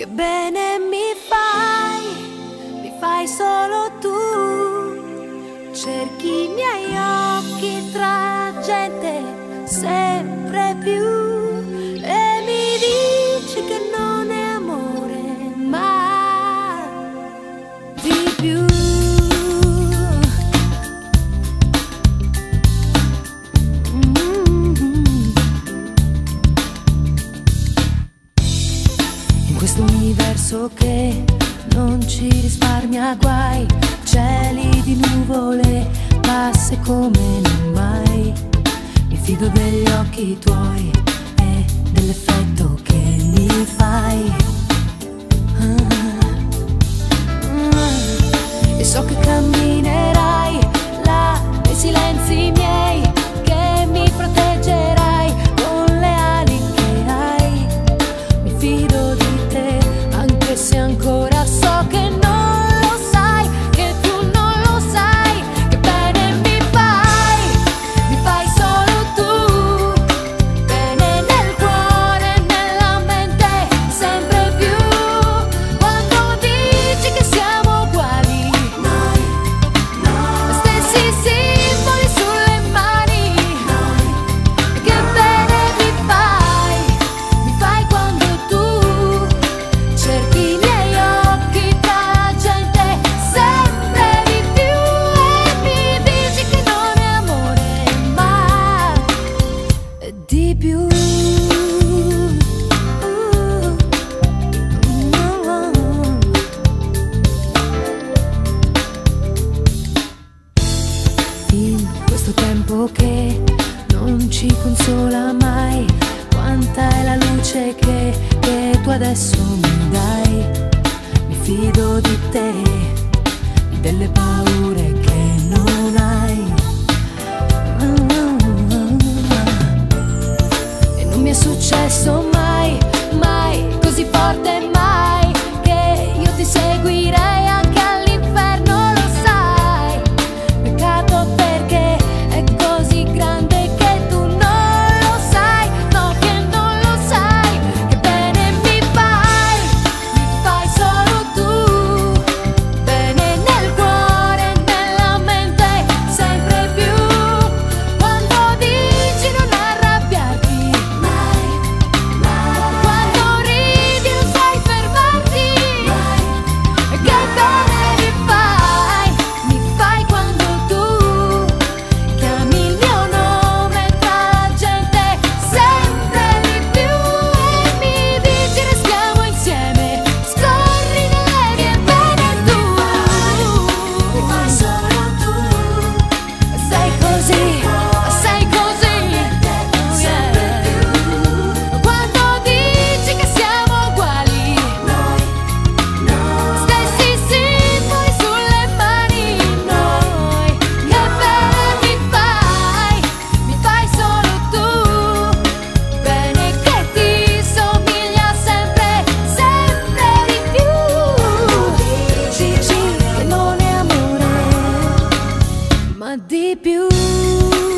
Che bene mi fai, mi fai solo tu. Cerchi i miei occhi tra gente sempre più. che non ci risparmia guai, cieli di nuvole, passe come non mai. Mi fido degli occhi tuoi e dell'effetto che mi fai. Ah, ah, ah, e so che camminerai. tempo che non ci consola mai. Quanta è la luce che, che tu adesso mi dai? Mi fido di te, delle paure che non hai. Ah ah, ah, ah, ah. E non mi è successo mai. beautiful